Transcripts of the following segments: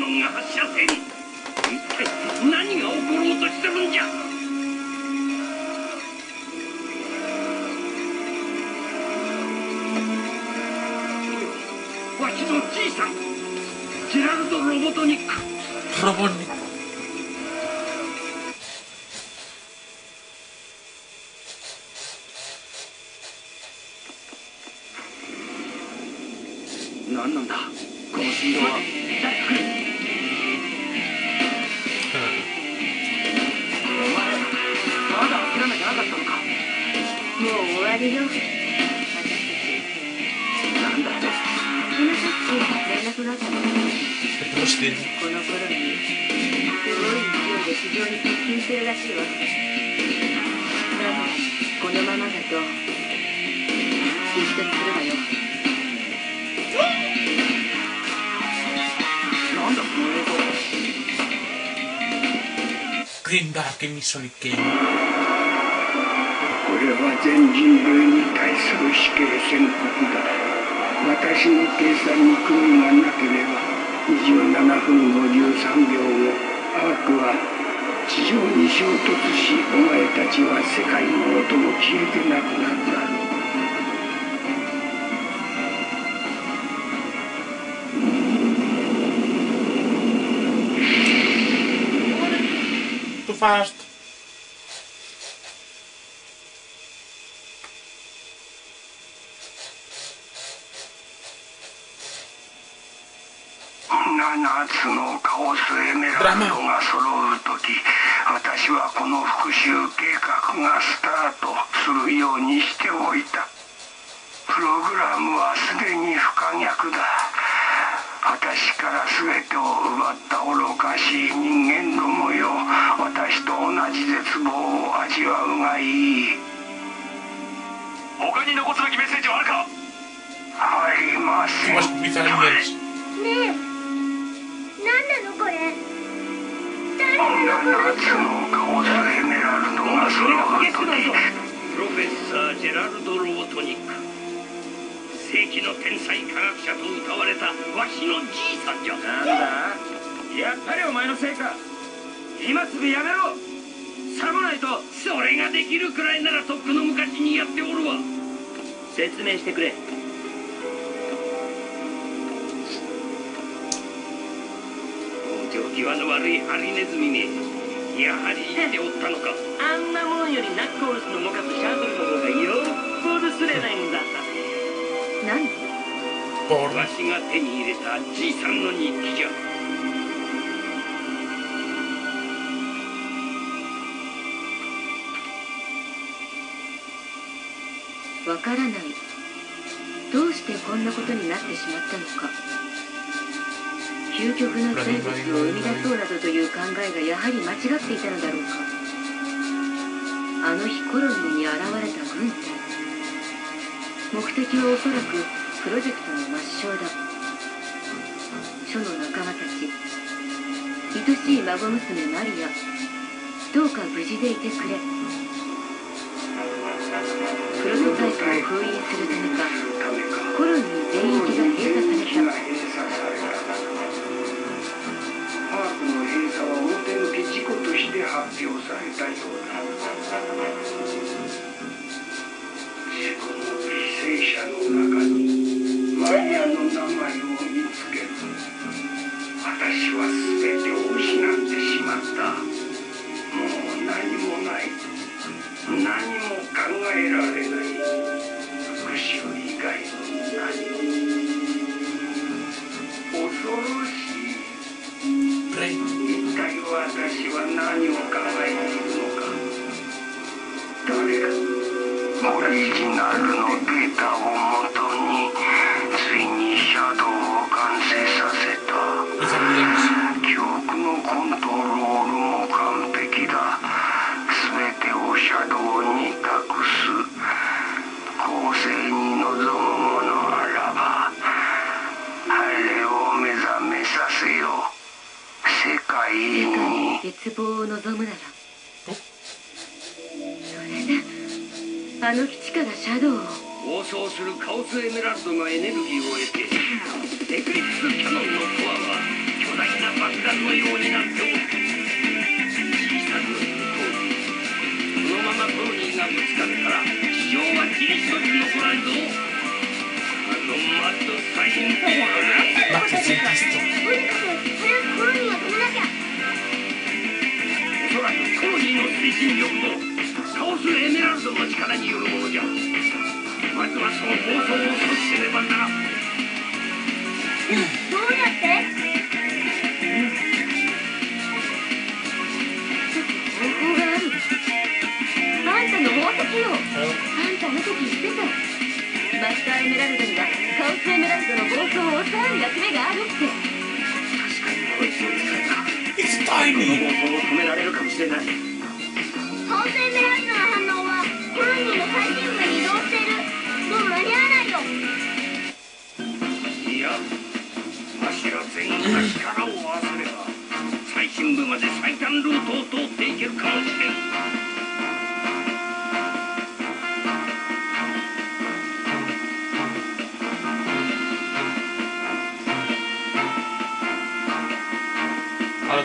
が発射せり一体何が起ころうとしてるんじゃ。わしのじいさんジェラルド・ロボトニックボニック何なんだ。この振は。無料どうしてこの頃にすごい勢いで市場に接近してるらしいわだがこのままだと出血するわよなんだこの映像は全人類に対する死刑宣告だ私の計算に組みがなければ27分53秒後アークは地上に衝突しお前たちは世界の音も消えてなくなるだろう。Too fast. つのカオスエメラルドが揃う時私はこの復讐計画がスタートするようにしておいた。プログラムはすでに不可逆だ。私から全てを奪った愚かしい人間どもよ私と同じ絶望を味わうがいい。他に残すべきメッセージはあるか？ありませんこれ。誰なのこの7つのカオスエメラルドが揃う時プロフェッサー・ジェラルド・ロボトニック。世紀の天才科学者と謳われた。わしのじいさんじゃなんだやっぱりお前のせいか。今すぐやめろ。さもないと。それができるくらいならとっくの昔にやっておるわ。説明してくれ。際の悪いハリネズミめやはり生きておったのか。あんなもんよりナッコールスのモカとシャトルの方がよっぽどスレないんだった。何？わしが手に入れたじいさんの日記じゃわからない。どうしてこんなことになってしまったのか究極の生物を生み出そうなどという考えがやはり間違っていたのだろうか。あの日コロニーに現れた軍隊。目的はおそらくプロジェクトの抹消だ。書の仲間たち。愛しい孫娘マリア。どうか無事でいてくれ。の名前を見つける私は全てを失ってしまった。もう何もない。何も考えられない。復讐以外の何も。恐ろしい。一体私は何を考えているのか。誰がオリジナルのデータをもとにコントロールも完璧だ。全てをシャドウに託す公正に望むものあらばあれを目覚めさせよ世界に。絶望を望むなら。それであの基地からシャドウを。暴走するカオスエメラルドがエネルギーを得てエクリプスキャノンのコアは巨大な爆弾のようになっておる小さくするとこのままコロニーがぶつかったら地上は霧一つ残らんぞあのマッドサインポールねマックスサイエンティストとにかく早くコロニーを止めなきゃおそらくコロニーの推進力とカオスエメラルドの力によるものじゃまずはその暴走をあんたあの時言って。たマスターエメラルドにはカオスエメラルドの暴走を抑える役目があるって。確かにこいつを使えば It's この tiny! 暴走を止められるかもしれない。カオスエメラルドの反応はコロニーの最深部に移動している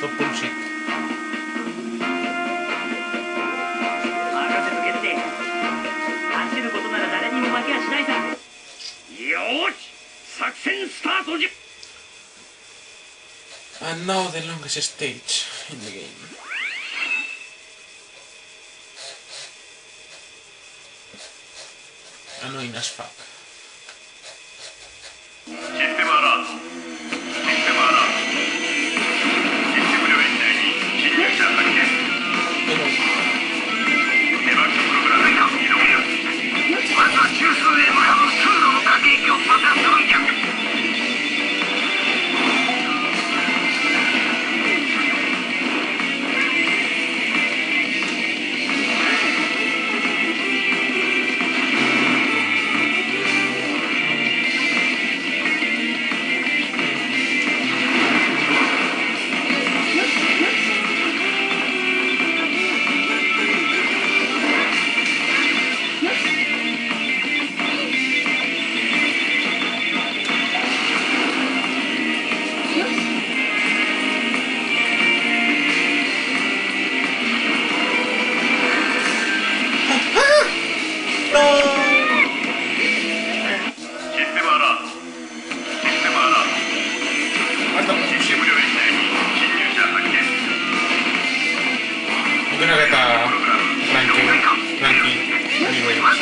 トじゃ And now the longest stage in the game. Annoying as fuck. Ranking anyway. ま